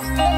Bye.